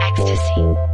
Ecstasy.